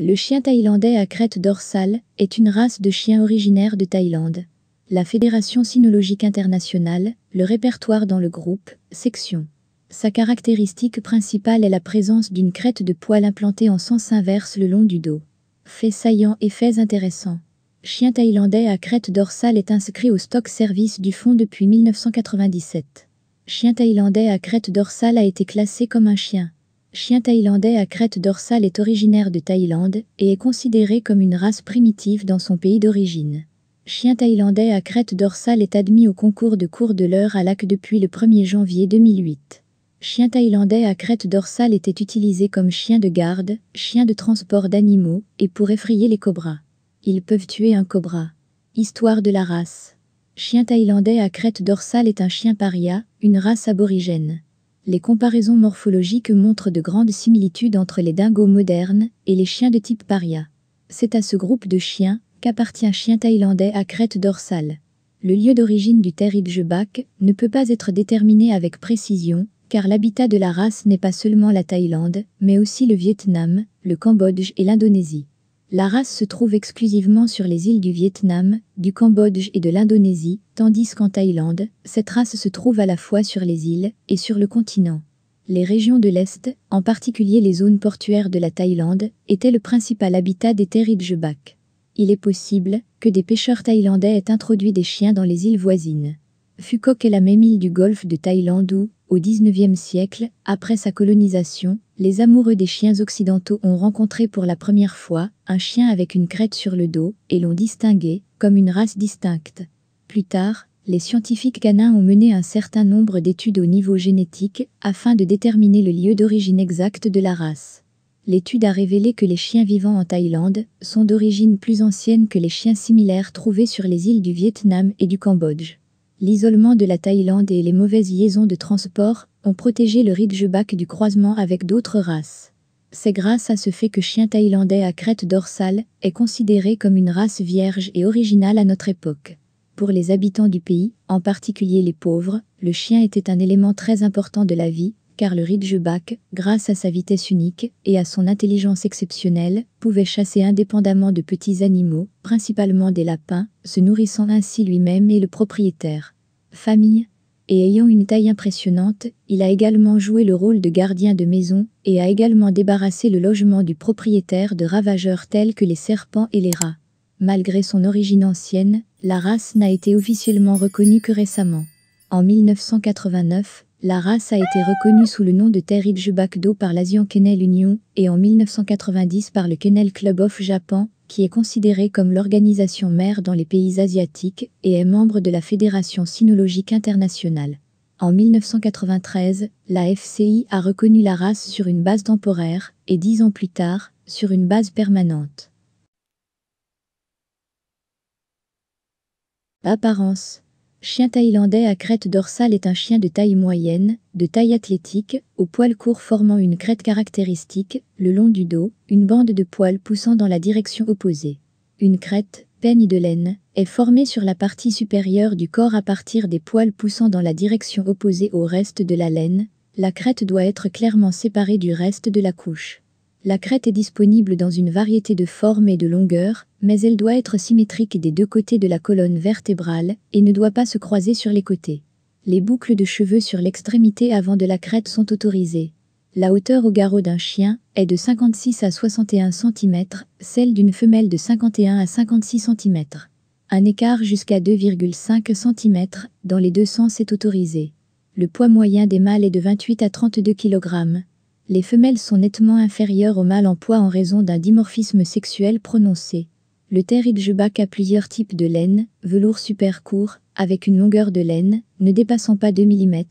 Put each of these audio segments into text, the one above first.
Le chien thaïlandais à crête dorsale est une race de chiens originaire de Thaïlande. La Fédération cynologique internationale, le répertoire dans le groupe, section. Sa caractéristique principale est la présence d'une crête de poils implantée en sens inverse le long du dos. Faits saillants et faits intéressants. Chien thaïlandais à crête dorsale est inscrit au stock service du fonds depuis 1997. Chien thaïlandais à crête dorsale a été classé comme un chien chien thaïlandais à crête dorsale est originaire de Thaïlande et est considéré comme une race primitive dans son pays d'origine. Chien thaïlandais à crête dorsale est admis au concours de cours de l'heure à Lac depuis le 1er janvier 2008. Chien thaïlandais à crête dorsale était utilisé comme chien de garde, chien de transport d'animaux et pour effrayer les cobras. Ils peuvent tuer un cobra. Histoire de la race. Chien thaïlandais à crête dorsale est un chien paria, une race aborigène les comparaisons morphologiques montrent de grandes similitudes entre les dingos modernes et les chiens de type paria. C'est à ce groupe de chiens qu'appartient chien thaïlandais à crête dorsale. Le lieu d'origine du Teridjebak ne peut pas être déterminé avec précision, car l'habitat de la race n'est pas seulement la Thaïlande, mais aussi le Vietnam, le Cambodge et l'Indonésie. La race se trouve exclusivement sur les îles du Vietnam, du Cambodge et de l'Indonésie, tandis qu'en Thaïlande, cette race se trouve à la fois sur les îles et sur le continent. Les régions de l'Est, en particulier les zones portuaires de la Thaïlande, étaient le principal habitat des Teridjebak. Il est possible que des pêcheurs thaïlandais aient introduit des chiens dans les îles voisines. Phuket est la même île du golfe de Thaïlande où, au XIXe siècle, après sa colonisation, les amoureux des chiens occidentaux ont rencontré pour la première fois un chien avec une crête sur le dos et l'ont distingué comme une race distincte. Plus tard, les scientifiques canins ont mené un certain nombre d'études au niveau génétique afin de déterminer le lieu d'origine exacte de la race. L'étude a révélé que les chiens vivant en Thaïlande sont d'origine plus ancienne que les chiens similaires trouvés sur les îles du Vietnam et du Cambodge. L'isolement de la Thaïlande et les mauvaises liaisons de transport ont protégé le ridgeback du croisement avec d'autres races. C'est grâce à ce fait que chien thaïlandais à crête dorsale est considéré comme une race vierge et originale à notre époque. Pour les habitants du pays, en particulier les pauvres, le chien était un élément très important de la vie, car le ridgeback, grâce à sa vitesse unique et à son intelligence exceptionnelle, pouvait chasser indépendamment de petits animaux, principalement des lapins, se nourrissant ainsi lui-même et le propriétaire. Famille. Et ayant une taille impressionnante, il a également joué le rôle de gardien de maison et a également débarrassé le logement du propriétaire de ravageurs tels que les serpents et les rats. Malgré son origine ancienne, la race n'a été officiellement reconnue que récemment. En 1989, la race a été reconnue sous le nom de Terijubakdo par l'Asian Kennel Union et en 1990 par le Kennel Club of Japan, qui est considéré comme l'organisation mère dans les pays asiatiques et est membre de la Fédération cynologique internationale. En 1993, la FCI a reconnu la race sur une base temporaire et dix ans plus tard, sur une base permanente. Apparence Chien thaïlandais à crête dorsale est un chien de taille moyenne, de taille athlétique, aux poils courts formant une crête caractéristique, le long du dos, une bande de poils poussant dans la direction opposée. Une crête, peigne de laine, est formée sur la partie supérieure du corps à partir des poils poussant dans la direction opposée au reste de la laine. La crête doit être clairement séparée du reste de la couche. La crête est disponible dans une variété de formes et de longueurs, mais elle doit être symétrique des deux côtés de la colonne vertébrale et ne doit pas se croiser sur les côtés. Les boucles de cheveux sur l'extrémité avant de la crête sont autorisées. La hauteur au garrot d'un chien est de 56 à 61 cm, celle d'une femelle de 51 à 56 cm. Un écart jusqu'à 2,5 cm dans les deux sens est autorisé. Le poids moyen des mâles est de 28 à 32 kg, les femelles sont nettement inférieures aux mâles en poids en raison d'un dimorphisme sexuel prononcé. Le Teridjebak a plusieurs types de laine, velours super court, avec une longueur de laine ne dépassant pas 2 mm,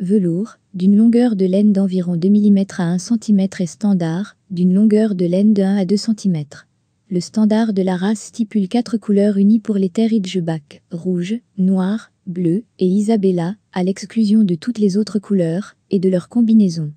velours, d'une longueur de laine d'environ 2 mm à 1 cm et standard, d'une longueur de laine de 1 à 2 cm. Le standard de la race stipule quatre couleurs unies pour les Teridjebak, rouge, noir, bleu et Isabella, à l'exclusion de toutes les autres couleurs et de leurs combinaisons.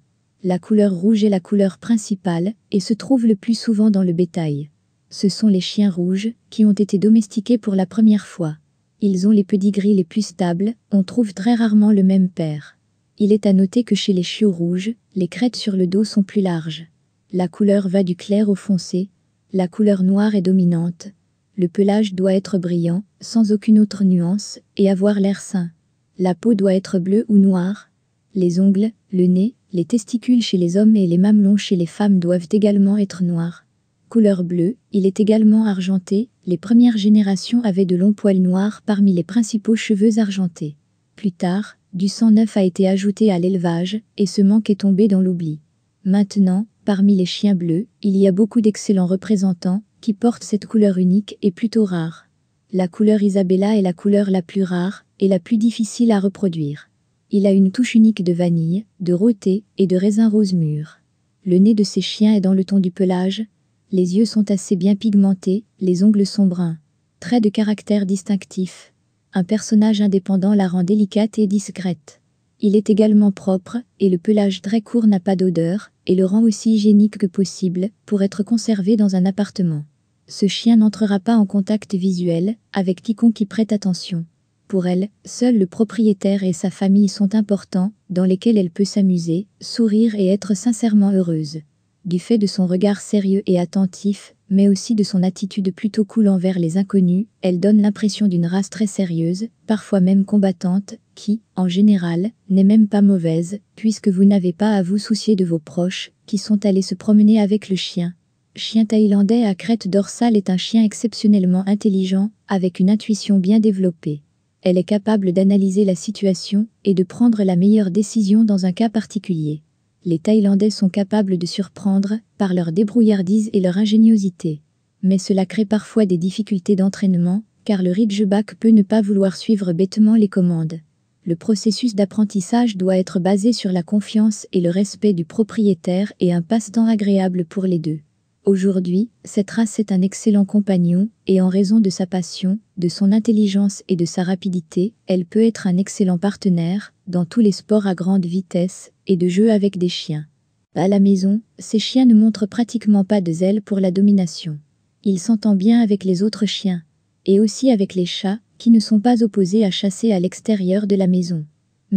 La couleur rouge est la couleur principale et se trouve le plus souvent dans le bétail. Ce sont les chiens rouges qui ont été domestiqués pour la première fois. Ils ont les pédigris les plus stables, on trouve très rarement le même père. Il est à noter que chez les chiots rouges, les crêtes sur le dos sont plus larges. La couleur va du clair au foncé. La couleur noire est dominante. Le pelage doit être brillant, sans aucune autre nuance, et avoir l'air sain. La peau doit être bleue ou noire. Les ongles, le nez, les testicules chez les hommes et les mamelons chez les femmes doivent également être noirs. Couleur bleue, il est également argenté, les premières générations avaient de longs poils noirs parmi les principaux cheveux argentés. Plus tard, du sang neuf a été ajouté à l'élevage, et ce manque est tombé dans l'oubli. Maintenant, parmi les chiens bleus, il y a beaucoup d'excellents représentants, qui portent cette couleur unique et plutôt rare. La couleur Isabella est la couleur la plus rare, et la plus difficile à reproduire. Il a une touche unique de vanille, de rôté et de raisin rose mûr. Le nez de ces chiens est dans le ton du pelage. Les yeux sont assez bien pigmentés, les ongles sont bruns. Trait de caractère distinctif. Un personnage indépendant la rend délicate et discrète. Il est également propre, et le pelage très court n'a pas d'odeur, et le rend aussi hygiénique que possible, pour être conservé dans un appartement. Ce chien n'entrera pas en contact visuel avec quiconque y prête attention. Pour elle, seul le propriétaire et sa famille sont importants, dans lesquels elle peut s'amuser, sourire et être sincèrement heureuse du fait de son regard sérieux et attentif, mais aussi de son attitude plutôt cool envers les inconnus, elle donne l'impression d'une race très sérieuse, parfois même combattante, qui, en général, n'est même pas mauvaise, puisque vous n'avez pas à vous soucier de vos proches, qui sont allés se promener avec le chien. Chien thaïlandais à crête dorsale est un chien exceptionnellement intelligent, avec une intuition bien développée. Elle est capable d'analyser la situation et de prendre la meilleure décision dans un cas particulier les Thaïlandais sont capables de surprendre par leur débrouillardise et leur ingéniosité. Mais cela crée parfois des difficultés d'entraînement, car le Ridgeback peut ne pas vouloir suivre bêtement les commandes. Le processus d'apprentissage doit être basé sur la confiance et le respect du propriétaire et un passe-temps agréable pour les deux. Aujourd'hui, cette race est un excellent compagnon, et en raison de sa passion, de son intelligence et de sa rapidité, elle peut être un excellent partenaire, dans tous les sports à grande vitesse, et de jeu avec des chiens. À la maison, ces chiens ne montrent pratiquement pas de zèle pour la domination. Il s'entend bien avec les autres chiens, et aussi avec les chats, qui ne sont pas opposés à chasser à l'extérieur de la maison.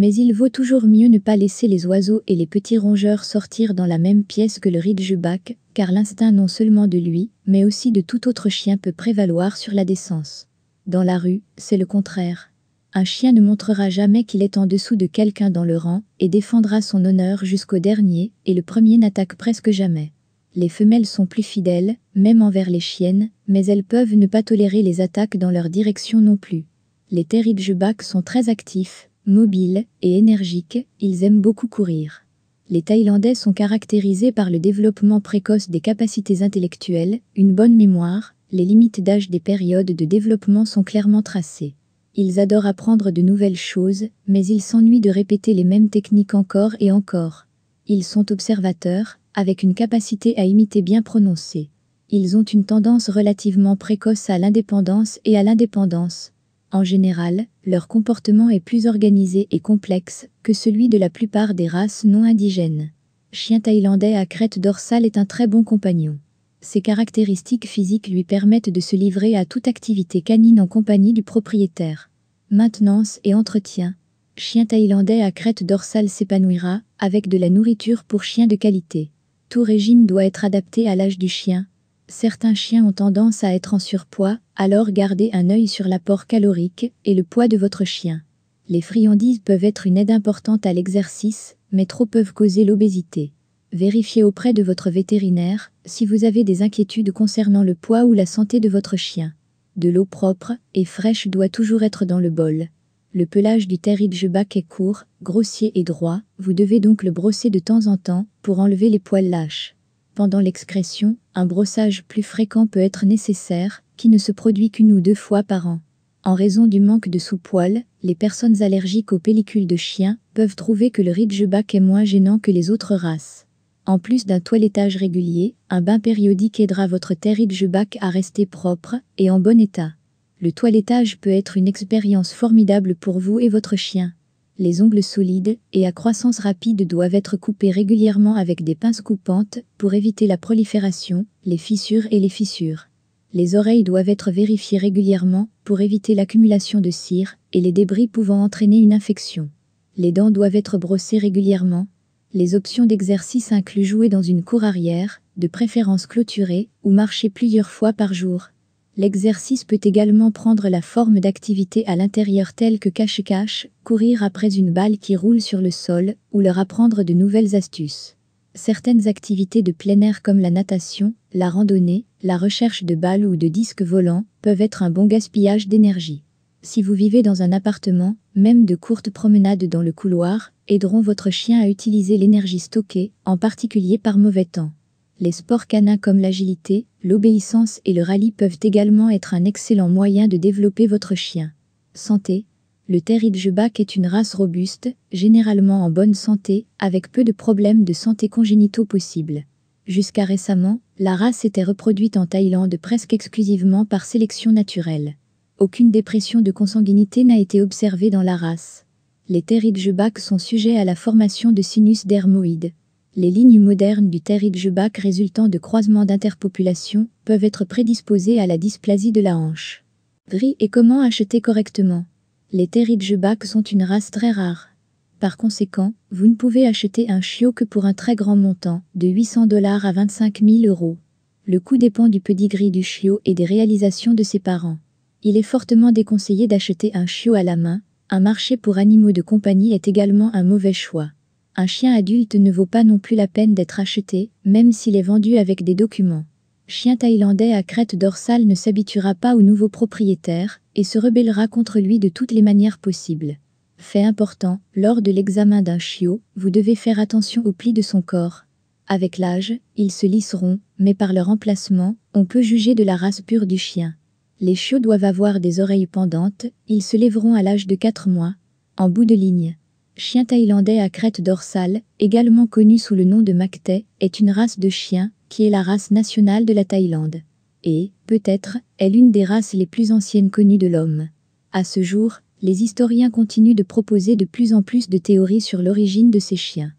Mais il vaut toujours mieux ne pas laisser les oiseaux et les petits rongeurs sortir dans la même pièce que le ridgeback, car l'instinct non seulement de lui, mais aussi de tout autre chien peut prévaloir sur la décence. Dans la rue, c'est le contraire. Un chien ne montrera jamais qu'il est en dessous de quelqu'un dans le rang, et défendra son honneur jusqu'au dernier, et le premier n'attaque presque jamais. Les femelles sont plus fidèles, même envers les chiennes, mais elles peuvent ne pas tolérer les attaques dans leur direction non plus. Les ridgeback sont très actifs, Mobiles et énergiques, ils aiment beaucoup courir. Les Thaïlandais sont caractérisés par le développement précoce des capacités intellectuelles, une bonne mémoire, les limites d'âge des périodes de développement sont clairement tracées. Ils adorent apprendre de nouvelles choses, mais ils s'ennuient de répéter les mêmes techniques encore et encore. Ils sont observateurs, avec une capacité à imiter bien prononcée. Ils ont une tendance relativement précoce à l'indépendance et à l'indépendance, en général, leur comportement est plus organisé et complexe que celui de la plupart des races non indigènes. Chien thaïlandais à crête dorsale est un très bon compagnon. Ses caractéristiques physiques lui permettent de se livrer à toute activité canine en compagnie du propriétaire. Maintenance et entretien. Chien thaïlandais à crête dorsale s'épanouira avec de la nourriture pour chien de qualité. Tout régime doit être adapté à l'âge du chien, Certains chiens ont tendance à être en surpoids, alors gardez un œil sur l'apport calorique et le poids de votre chien. Les friandises peuvent être une aide importante à l'exercice, mais trop peuvent causer l'obésité. Vérifiez auprès de votre vétérinaire si vous avez des inquiétudes concernant le poids ou la santé de votre chien. De l'eau propre et fraîche doit toujours être dans le bol. Le pelage du Terrierback est court, grossier et droit, vous devez donc le brosser de temps en temps pour enlever les poils lâches. Pendant l'excrétion, un brossage plus fréquent peut être nécessaire, qui ne se produit qu'une ou deux fois par an. En raison du manque de sous-poils, les personnes allergiques aux pellicules de chien peuvent trouver que le Ridgeback est moins gênant que les autres races. En plus d'un toilettage régulier, un bain périodique aidera votre Ridgeback à rester propre et en bon état. Le toilettage peut être une expérience formidable pour vous et votre chien. Les ongles solides et à croissance rapide doivent être coupés régulièrement avec des pinces coupantes pour éviter la prolifération, les fissures et les fissures. Les oreilles doivent être vérifiées régulièrement pour éviter l'accumulation de cire et les débris pouvant entraîner une infection. Les dents doivent être brossées régulièrement. Les options d'exercice incluent jouer dans une cour arrière, de préférence clôturée, ou marcher plusieurs fois par jour. L'exercice peut également prendre la forme d'activités à l'intérieur telles que cache-cache, courir après une balle qui roule sur le sol, ou leur apprendre de nouvelles astuces. Certaines activités de plein air comme la natation, la randonnée, la recherche de balles ou de disques volants peuvent être un bon gaspillage d'énergie. Si vous vivez dans un appartement, même de courtes promenades dans le couloir aideront votre chien à utiliser l'énergie stockée, en particulier par mauvais temps. Les sports canins comme l'agilité, l'obéissance et le rallye peuvent également être un excellent moyen de développer votre chien. Santé. Le Terrier-Jebac est une race robuste, généralement en bonne santé, avec peu de problèmes de santé congénitaux possibles. Jusqu'à récemment, la race était reproduite en Thaïlande presque exclusivement par sélection naturelle. Aucune dépression de consanguinité n'a été observée dans la race. Les Terrier-Jebac sont sujets à la formation de sinus dermoïdes, les lignes modernes du terrier résultant de croisements d'interpopulation peuvent être prédisposées à la dysplasie de la hanche. Gris et comment acheter correctement Les terriers sont une race très rare. Par conséquent, vous ne pouvez acheter un chiot que pour un très grand montant, de 800 dollars à 25 000 euros. Le coût dépend du pedigree du chiot et des réalisations de ses parents. Il est fortement déconseillé d'acheter un chiot à la main. Un marché pour animaux de compagnie est également un mauvais choix. Un chien adulte ne vaut pas non plus la peine d'être acheté, même s'il est vendu avec des documents. Chien thaïlandais à crête dorsale ne s'habituera pas au nouveau propriétaire et se rebellera contre lui de toutes les manières possibles. Fait important, lors de l'examen d'un chiot, vous devez faire attention aux plis de son corps. Avec l'âge, ils se lisseront, mais par leur emplacement, on peut juger de la race pure du chien. Les chiots doivent avoir des oreilles pendantes, ils se lèveront à l'âge de 4 mois. En bout de ligne, Chien thaïlandais à crête dorsale, également connu sous le nom de Mactay, est une race de chien qui est la race nationale de la Thaïlande. Et, peut-être, est l'une des races les plus anciennes connues de l'homme. À ce jour, les historiens continuent de proposer de plus en plus de théories sur l'origine de ces chiens.